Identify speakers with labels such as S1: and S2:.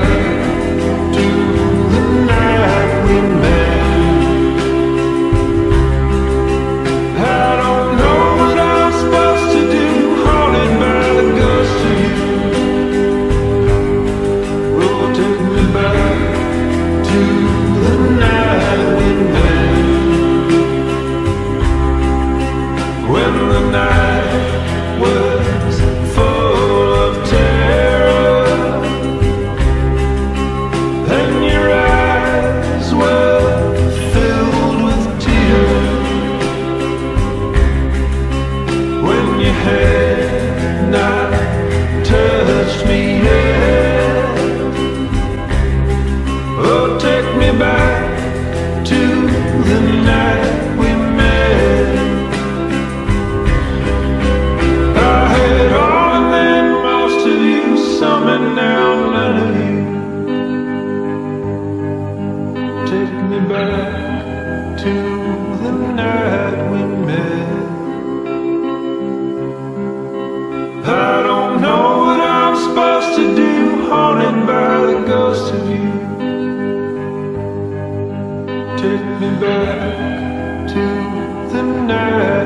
S1: river Take me back to the night we met. I don't know what I'm supposed to do, haunted by the ghost of you. Take me back to the night.